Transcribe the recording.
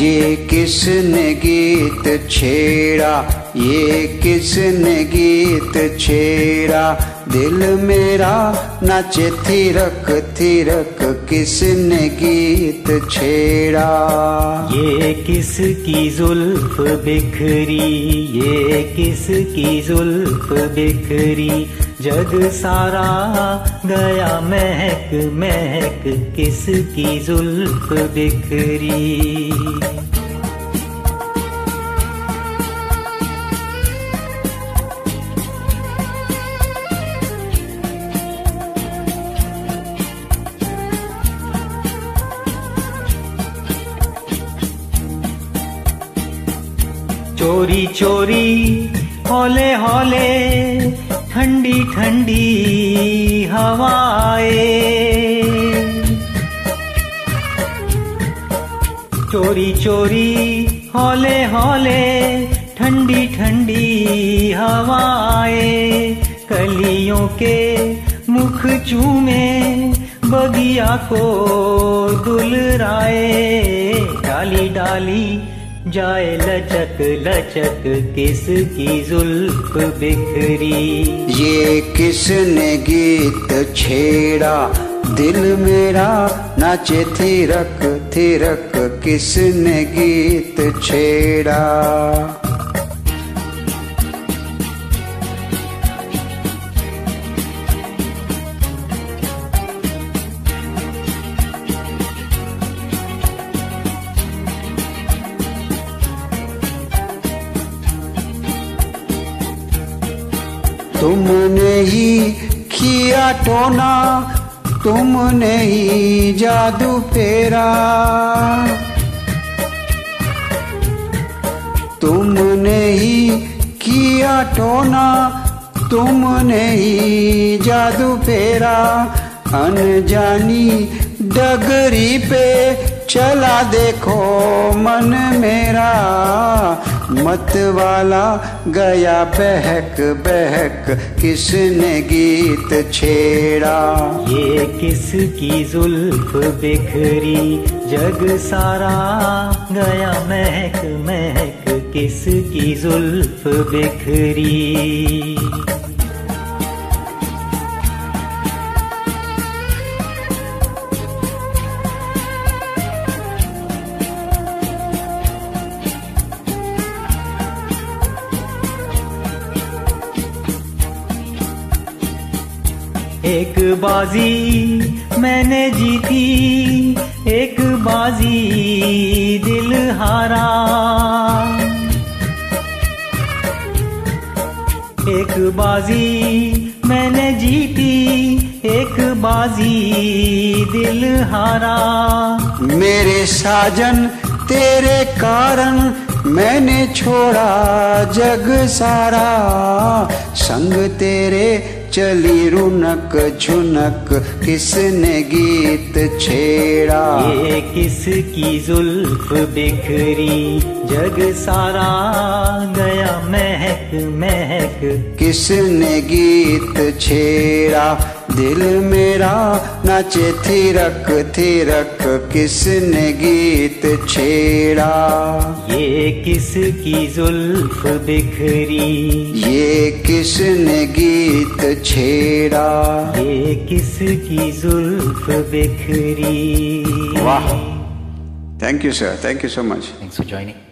ये किसने गीत छेड़ा? ये किसने गीत छेड़ा? दिल मेरा नाचे थिरक थिरक, किसने गीत छेड़ा? ये किसकी जुल्फ बिखरी? ये किसकी जुल्फ बिखरी? जग सारा गया महक महक किसकी जुल्फ बिखरी? चोरी चोरी हौले हौले ठंडी ठंडी हवाए। चोरी चोरी, हौले हौले, ठंडी ठंडी हवाए। कलियों के मुख चूमे, बगिया को दुलराए डाली डाली जाए लचक लचक किसकी जुल्फ बिखरी? ये किसने गीत छेड़ा? दिल मेरा नाचे थिरक थिरक किसने गीत छेड़ा? तुमने ही किया टोना, तुमने ही जादू फेरा। तुमने ही किया टोना, तुमने ही जादू फेरा। अनजानी डगरी पे चला देखो मन मेरा। मत वाला गया बहक बहक, किसने गीत छेड़ा? ये किसकी जुल्फ बिखरी? जग सारा गया महक महक, किसकी जुल्फ बिखरी? एक बाजी मैंने जीती, एक बाजी दिल हारा। एक बाजी मैंने जीती, एक बाजी दिल हारा। मेरे साजन, तेरे कारण मैंने छोड़ा जग सारा। संग तेरे चली रुनक झुनक किसने गीत छेड़ा? ये किस की जुल्फ बिखरी? जग सारा गया महक महक। किसने गीत छेड़ा? दिल मेरा नाचे थिरक थिरक किसने गीत छेड़ा? ये किस की जुल्फ बिखरी? ये किसने गीत छेड़ा? ये किसकी जुल्फ बिखरी? वाह। Thank you sir thank you so much thanks for joining.